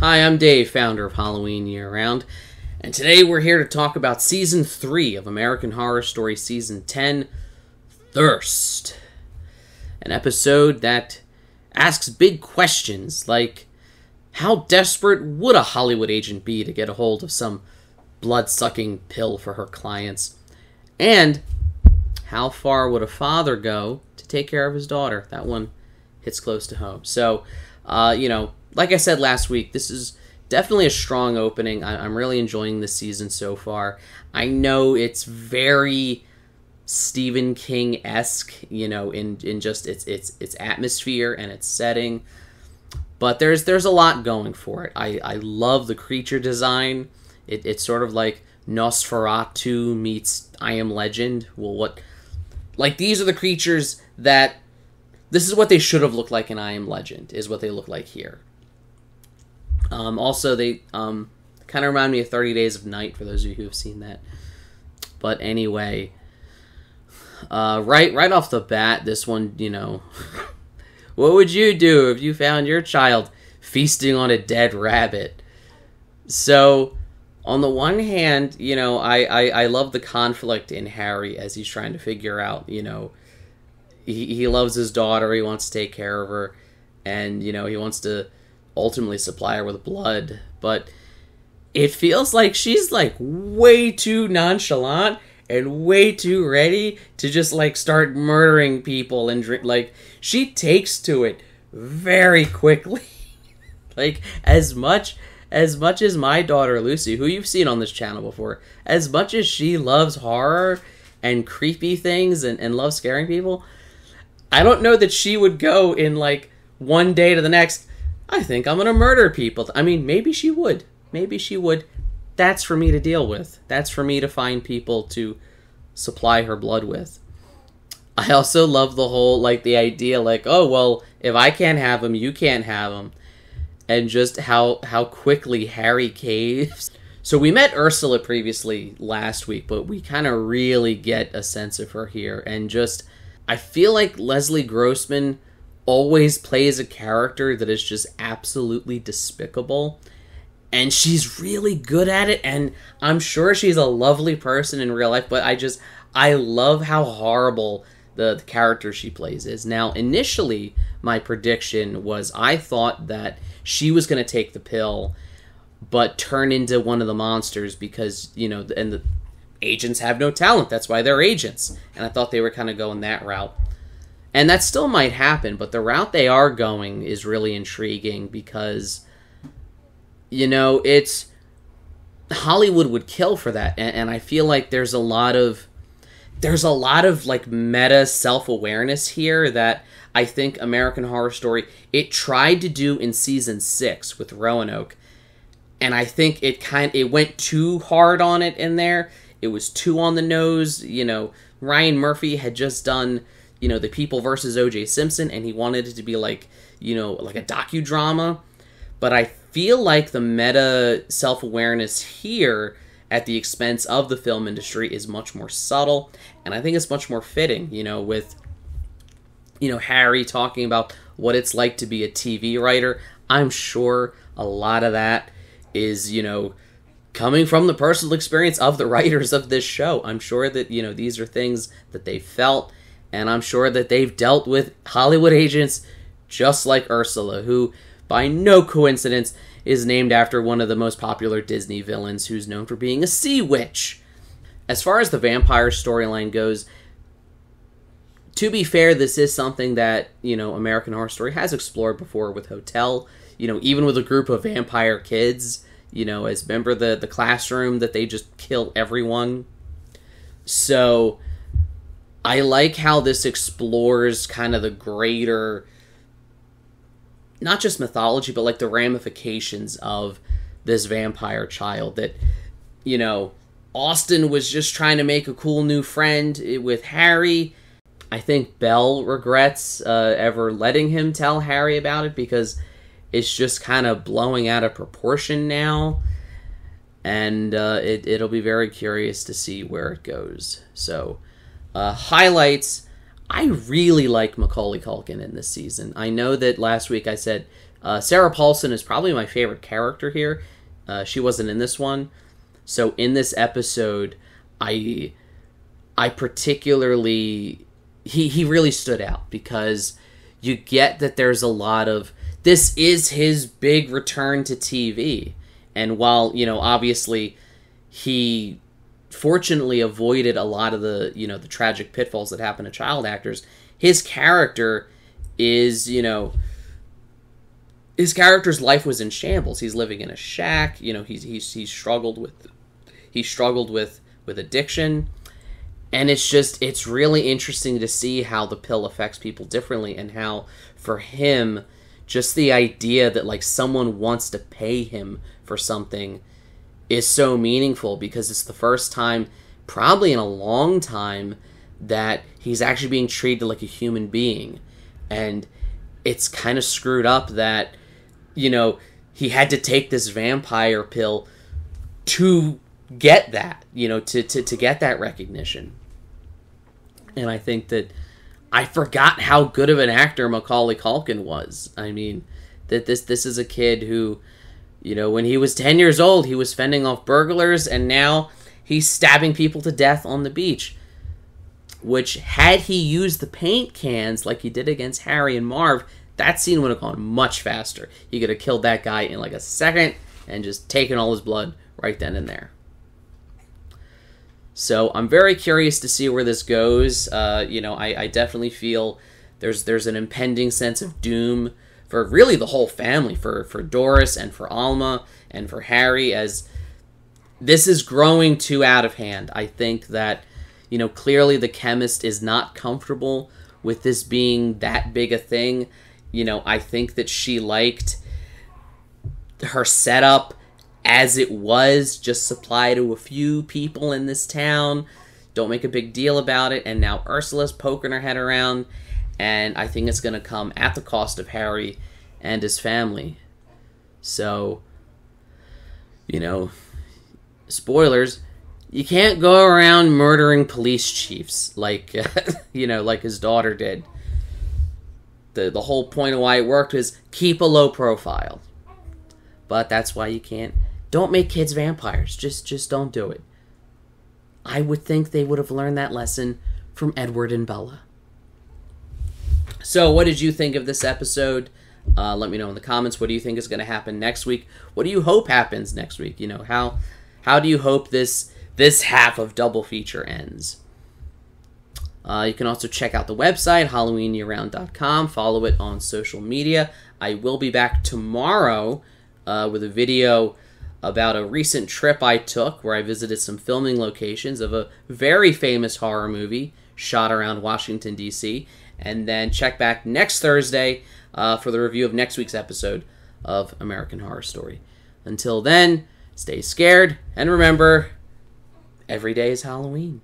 Hi, I'm Dave, founder of Halloween Year Round, and today we're here to talk about Season 3 of American Horror Story Season 10 Thirst. An episode that asks big questions like how desperate would a Hollywood agent be to get a hold of some blood sucking pill for her clients? And how far would a father go to take care of his daughter? That one hits close to home. So, uh, you know, like I said last week, this is definitely a strong opening. I, am really enjoying this season so far. I know it's very Stephen King esque, you know, in in just its its its atmosphere and its setting. But there's there's a lot going for it. I, I love the creature design. It, it's sort of like Nosferatu meets I Am Legend. Well, what like these are the creatures that this is what they should have looked like in I Am Legend. Is what they look like here. Um, also, they um, kind of remind me of 30 Days of Night for those of you who have seen that. But anyway, uh, right right off the bat, this one, you know, what would you do if you found your child feasting on a dead rabbit? So, on the one hand, you know, I, I, I love the conflict in Harry as he's trying to figure out, you know, he, he loves his daughter, he wants to take care of her, and, you know, he wants to ultimately supply her with blood, but it feels like she's like way too nonchalant and way too ready to just like start murdering people and drink like she takes to it very quickly. Like as much as much as my daughter lucy who you've seen on this channel before as much as she loves horror and creepy things and, and loves scaring people i don't know that she would go in like one day to the next I think I'm going to murder people. I mean, maybe she would. Maybe she would. That's for me to deal with. That's for me to find people to supply her blood with. I also love the whole, like, the idea, like, oh, well, if I can't have him, you can't have him. And just how, how quickly Harry caves. So we met Ursula previously last week, but we kind of really get a sense of her here. And just, I feel like Leslie Grossman always plays a character that is just absolutely despicable and she's really good at it and i'm sure she's a lovely person in real life but i just i love how horrible the, the character she plays is. Now initially my prediction was i thought that she was going to take the pill but turn into one of the monsters because you know and the agents have no talent. That's why they're agents. And i thought they were kind of going that route and that still might happen, but the route they are going is really intriguing because, you know, it's. Hollywood would kill for that. And, and I feel like there's a lot of. There's a lot of like meta self awareness here that I think American Horror Story it tried to do in season six with Roanoke, and I think it kind it went too hard on it in there. It was too on the nose. You know, Ryan Murphy had just done you know the people versus OJ Simpson, and he wanted it to be like you know like a docudrama. But I feel like the meta self awareness here at the expense of the film industry is much more subtle, and I think it's much more fitting. You know, with you know Harry talking about what it's like to be a TV writer. I'm sure a lot of that is you know coming from the personal experience of the writers of this show. I'm sure that you know these are things that they felt and I'm sure that they've dealt with Hollywood agents just like Ursula, who, by no coincidence, is named after one of the most popular Disney villains who's known for being a sea witch. As far as the vampire storyline goes, to be fair, this is something that, you know, American Horror Story has explored before with Hotel. You know, even with a group of vampire kids, you know, as remember the the classroom that they just kill everyone. So I like how this explores kind of the greater not just mythology but like the ramifications of this vampire child that you know Austin was just trying to make a cool new friend with Harry. I think Belle regrets uh, ever letting him tell Harry about it because it's just kind of blowing out of proportion now. And uh, it, it'll be very curious to see where it goes. So, uh, highlights. I really like Macaulay Culkin in this season. I know that last week I said Uh, Sarah Paulson is probably my favorite character here. Uh, she wasn't in this one, so in this episode, I I particularly he he really stood out because you get that there's a lot of this is his big return to TV, and while you know obviously he fortunately avoided a lot of the you know the tragic pitfalls that happen to child actors his character is you know his character's life was in shambles. He's living in a shack you know he's he's he's struggled with he struggled with with addiction. And it's just it's really interesting to see how the pill affects people differently and how for him just the idea that like someone wants to pay him for something is so meaningful because it's the first time, probably in a long time, that he's actually being treated like a human being. And it's kind of screwed up that, you know, he had to take this vampire pill to get that, you know, to, to, to get that recognition. And I think that I forgot how good of an actor Macaulay Culkin was. I mean, that this this is a kid who you know, when he was 10 years old, he was fending off burglars, and now he's stabbing people to death on the beach. Which, had he used the paint cans like he did against Harry and Marv, that scene would have gone much faster. He could have killed that guy in like a second and just taken all his blood right then and there. So I'm very curious to see where this goes. Uh, you know, I, I definitely feel there's there's an impending sense of doom for really the whole family, for for Doris and for Alma and for Harry, as this is growing too out of hand. I think that you know clearly the chemist is not comfortable with this being that big a thing. You know, I think that she liked her setup as it was, just supply to a few people in this town. Don't make a big deal about it. And now Ursula's poking her head around and I think it's going to come at the cost of Harry and his family. So, you know, spoilers, you can't go around murdering police chiefs like you know, like his daughter did. The the whole point of why it worked is keep a low profile. But that's why you can't don't make kids vampires. Just just don't do it. I would think they would have learned that lesson from Edward and Bella. So, what did you think of this episode? Uh, let me know in the comments. What do you think is going to happen next week? What do you hope happens next week? You know how how do you hope this this half of double feature ends? Uh, you can also check out the website HalloweenYearRound.com. Follow it on social media. I will be back tomorrow uh, with a video about a recent trip I took where I visited some filming locations of a very famous horror movie shot around Washington D.C and then check back next Thursday uh, for the review of next week's episode of American Horror Story. Until then, stay scared, and remember, every day is Halloween.